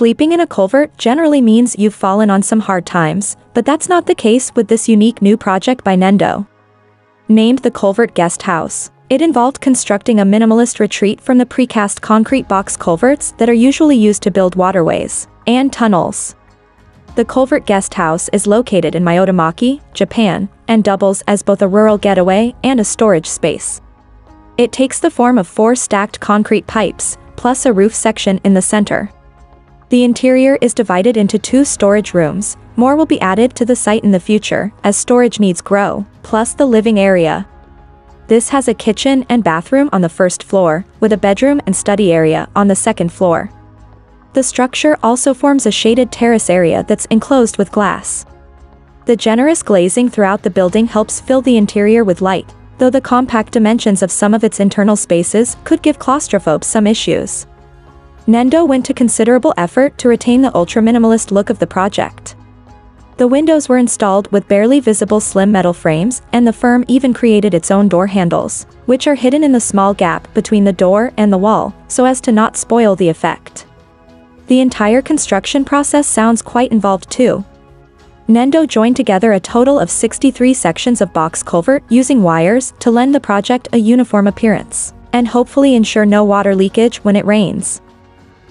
Sleeping in a culvert generally means you've fallen on some hard times, but that's not the case with this unique new project by Nendo. Named the Culvert Guest House, it involved constructing a minimalist retreat from the precast concrete box culverts that are usually used to build waterways and tunnels. The Culvert Guest House is located in Miyota-machi, Japan, and doubles as both a rural getaway and a storage space. It takes the form of four stacked concrete pipes, plus a roof section in the center. The interior is divided into two storage rooms, more will be added to the site in the future, as storage needs grow, plus the living area. This has a kitchen and bathroom on the first floor, with a bedroom and study area on the second floor. The structure also forms a shaded terrace area that's enclosed with glass. The generous glazing throughout the building helps fill the interior with light, though the compact dimensions of some of its internal spaces could give claustrophobes some issues. Nendo went to considerable effort to retain the ultra-minimalist look of the project. The windows were installed with barely visible slim metal frames, and the firm even created its own door handles, which are hidden in the small gap between the door and the wall, so as to not spoil the effect. The entire construction process sounds quite involved too. Nendo joined together a total of 63 sections of box culvert using wires to lend the project a uniform appearance, and hopefully ensure no water leakage when it rains.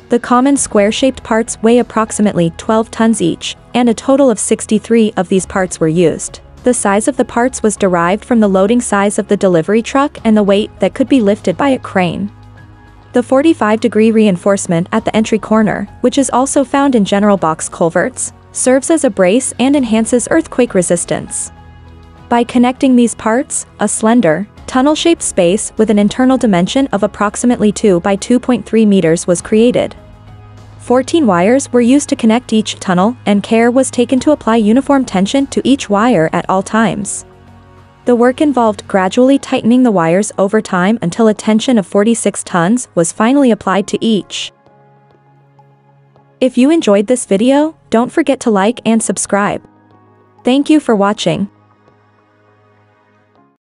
The common square-shaped parts weigh approximately 12 tons each, and a total of 63 of these parts were used. The size of the parts was derived from the loading size of the delivery truck and the weight that could be lifted by a crane. The 45-degree reinforcement at the entry corner, which is also found in general box culverts, serves as a brace and enhances earthquake resistance. By connecting these parts, a slender, tunnel-shaped space with an internal dimension of approximately 2 by 2.3 meters was created. 14 wires were used to connect each tunnel and care was taken to apply uniform tension to each wire at all times. The work involved gradually tightening the wires over time until a tension of 46 tons was finally applied to each. If you enjoyed this video, don't forget to like and subscribe. Thank you for watching.